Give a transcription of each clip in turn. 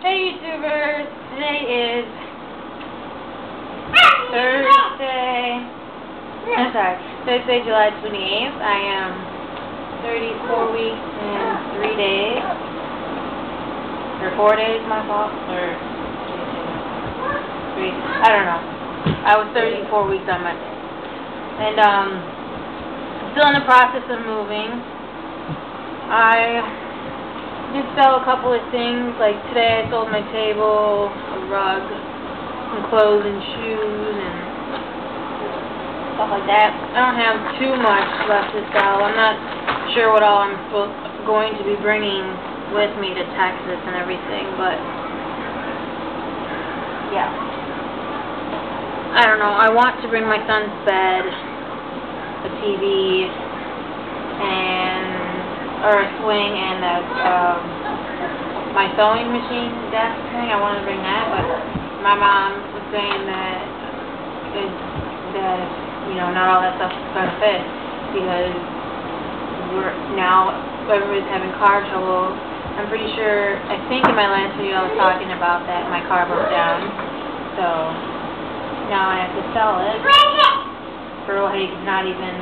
Hey YouTubers, today is Thursday, I'm sorry, Thursday, July 28th. I am 34 weeks and 3 days, or 4 days, my fault, or 3, I don't know. I was 34 weeks on Monday. And, um, still in the process of moving. I did sell a couple of things, like today I sold my table, a rug, some clothes and shoes, and stuff like that. I don't have too much left to sell. I'm not sure what all I'm going to be bringing with me to Texas and everything, but yeah. I don't know. I want to bring my son's bed, a TV, and or a swing and a, um, my sewing machine desk thing. I wanted to bring that, but my mom was saying that it, that you know not all that stuff is gonna fit because we're now everybody's having car trouble. I'm pretty sure. I think in my last video I was talking about that my car broke down, so now I have to sell it like not even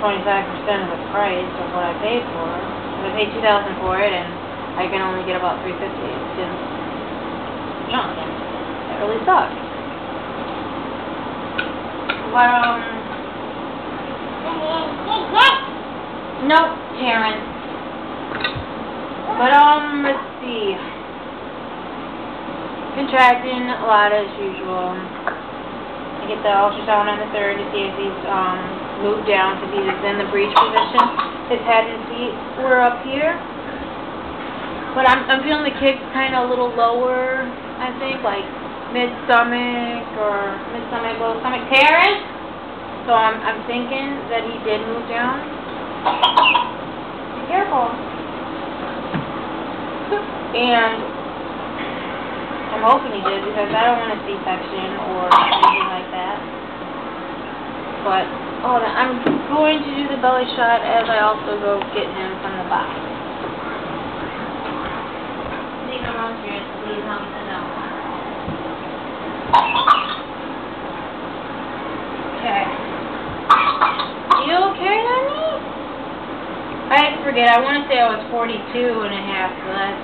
25% of the price of what I paid for. I paid 2000 for it, and I can only get about 350 It's just and that really sucks. But, um... Nope, Terrence. But, um, let's see. Contracting a lot as usual. I get the ultrasound on the 3rd to see if he's, um, moved down because was in the breech position. His head and feet were up here. But I'm, I'm feeling the kicks kind of a little lower, I think, like mid-stomach or mid-stomach, low stomach. Terrence! So I'm, I'm thinking that he did move down. Be careful. And I'm hoping he did because I don't want a C-section or anything like that. But Hold on, I'm going to do the belly shot as I also go get him from the. Leave him on here, please help me know. Okay. You okay, honey? I forget, I want to say I was 42 and a half that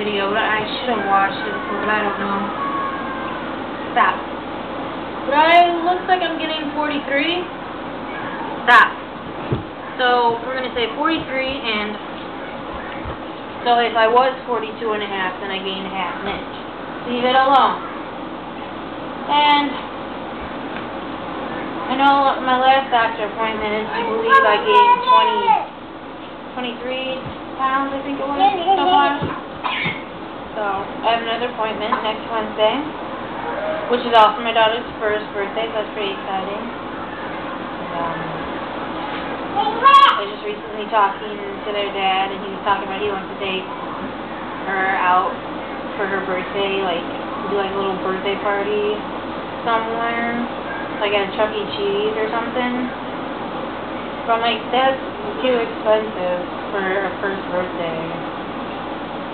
video, but I should have watched it but I don't know. Stop. But I looks like I'm getting 43. That. So we're going to say 43 and so if I was 42 and a half, then I gained a half an inch. Leave it alone. And I know my last doctor appointment is I believe I gained 20, 23 pounds, I think it was, so far. So I have another appointment next Wednesday which is also my daughter's first birthday, so that's pretty exciting. Um, I was just recently talking to their dad, and he was talking about he wants to take her out for her birthday, like do like a little birthday party somewhere, like at a Chuck E. Cheese or something. But I'm like, that's too expensive for a first birthday,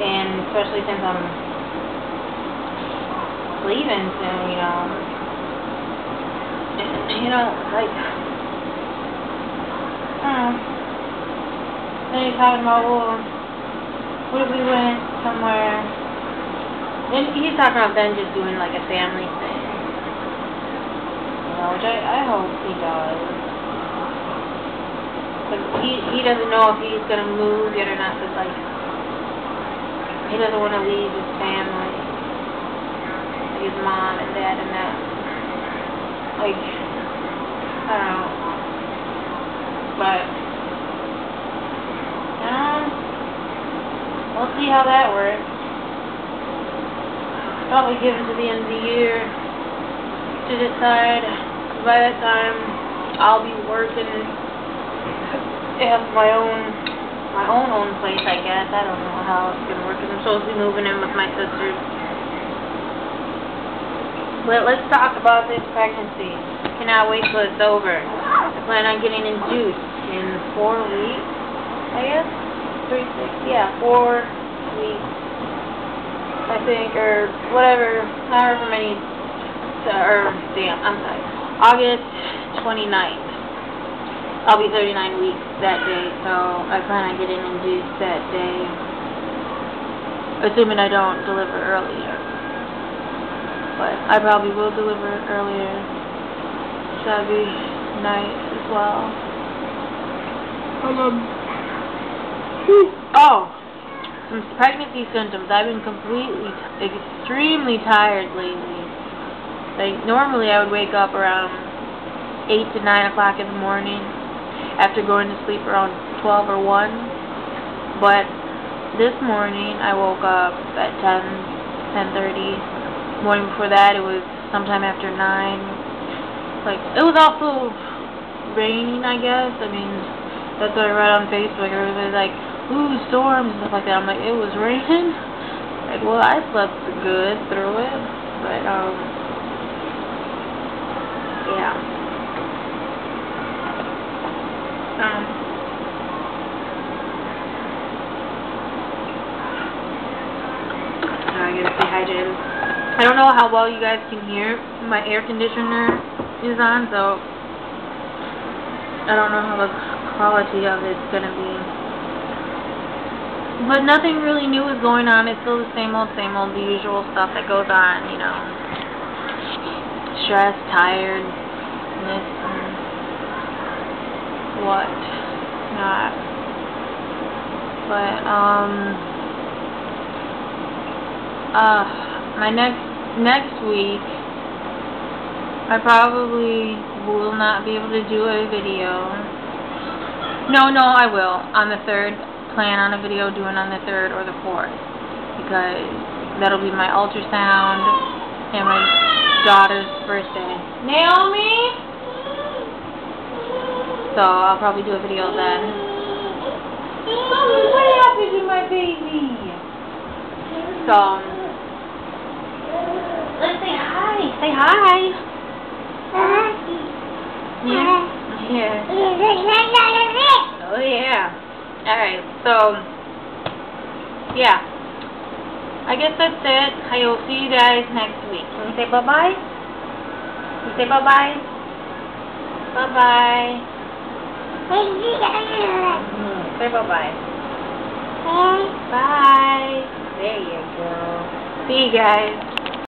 and especially since I'm leaving soon, you know. You know, like, I don't know. Then he's talking about, well, what if we went somewhere? And he's talking about then just doing like a family thing. You know, which I, I hope he does. But he, he doesn't know if he's going to move yet or not, because, like, he doesn't want to leave his family his mom and dad and that. Like, I don't know. But, um, we'll see how that works. Probably give him to the end of the year to decide. By that time, I'll be working, have my own, my own own place, I guess. I don't know how it's gonna work. I'm supposed to be moving in with my sisters. Let, let's talk about this pregnancy. Cannot wait till it's over. I plan on getting induced in four weeks, I guess? Three, six, yeah, four weeks. I think, or whatever, however many, or, damn, I'm sorry, August 29th. I'll be 39 weeks that day, so I plan on getting induced that day, assuming I don't deliver earlier. But I probably will deliver earlier. Be nice as well. Um, oh, some pregnancy symptoms. I've been completely, extremely tired lately. Like, normally I would wake up around 8 to 9 o'clock in the morning after going to sleep around 12 or 1. But this morning I woke up at 10, 10.30. Morning before that it was sometime after 9. Like, it was also raining, I guess. I mean, that's what I read on Facebook. Everybody's like, ooh, storms and stuff like that. I'm like, it was raining? Like, well, I slept good through it, but, um, yeah. Um, I gotta stay hydrated. I don't know how well you guys can hear. My air conditioner is on, so I don't know how the quality of it's gonna be. But nothing really new is going on. It's still the same old, same old, the usual stuff that goes on, you know. Stress, tiredness, and what not. But, um, uh, my next, next week, I probably will not be able to do a video. No, no, I will. On the 3rd, plan on a video doing on the 3rd or the 4th because that'll be my ultrasound and my daughter's birthday. Naomi? So I'll probably do a video then. Mommy, what happened to my baby? So, let's say hi. Say hi. Yeah. Yeah. Oh yeah. Alright, so, yeah. I guess that's it. I will see you guys next week. Can you say bye-bye? Can you say bye-bye? Bye-bye. Mm-hmm. Say bye-bye. Bye. There you go. See you guys.